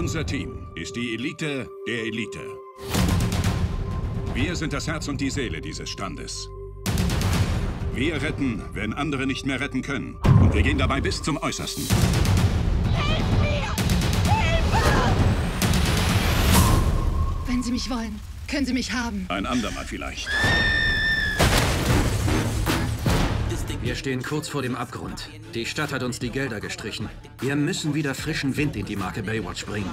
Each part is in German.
Unser Team ist die Elite der Elite. Wir sind das Herz und die Seele dieses Strandes. Wir retten, wenn andere nicht mehr retten können. Und wir gehen dabei bis zum Äußersten. Wenn Sie mich wollen, können Sie mich haben. Ein andermal vielleicht. Wir stehen kurz vor dem Abgrund. Die Stadt hat uns die Gelder gestrichen. Wir müssen wieder frischen Wind in die Marke Baywatch bringen.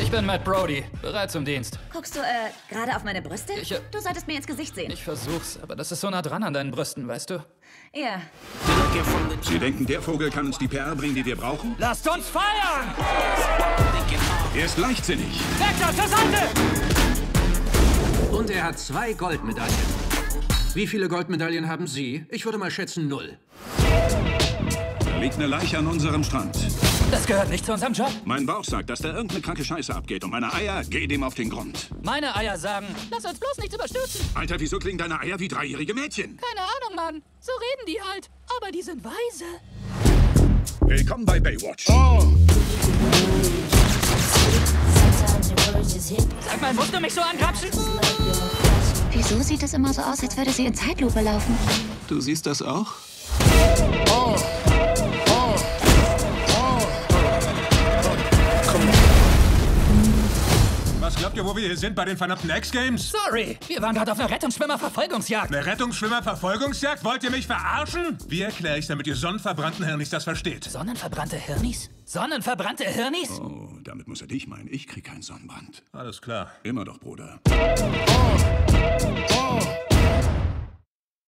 Ich bin Matt Brody, bereit zum Dienst. Guckst du, äh, gerade auf meine Brüste? Ich, äh, du solltest mir ins Gesicht sehen. Ich versuch's, aber das ist so nah dran an deinen Brüsten, weißt du? Ja. Sie denken, der Vogel kann uns die PR bringen, die wir brauchen? Lasst uns feiern! Er ist leichtsinnig. Weg zur Seite! Und er hat zwei Goldmedaillen. Wie viele Goldmedaillen haben Sie? Ich würde mal schätzen null. Da liegt eine Leiche an unserem Strand. Das gehört nicht zu unserem Job. Mein Bauch sagt, dass da irgendeine kranke Scheiße abgeht und meine Eier gehen dem auf den Grund. Meine Eier sagen, lass uns bloß nichts überstürzen. Alter, wieso klingen deine Eier wie dreijährige Mädchen? Keine Ahnung, Mann. So reden die halt. Aber die sind weise. Willkommen bei Baywatch. Sag mal, musst du mich so angrapschen? Wieso sieht es immer so aus, als würde sie in Zeitlupe laufen? Du siehst das auch? Was glaubt ihr, wo wir hier sind? Bei den verdammten X-Games? Sorry, wir waren gerade auf einer Rettungsschwimmer-Verfolgungsjagd. Eine Rettungsschwimmer-Verfolgungsjagd? Wollt ihr mich verarschen? Wie erkläre ich, damit ihr sonnenverbrannten Hirnis das versteht? Sonnenverbrannte Hirnis? Sonnenverbrannte Hirnis? Oh, damit muss er dich meinen. Ich krieg keinen Sonnenbrand. Alles klar. Immer doch, Bruder.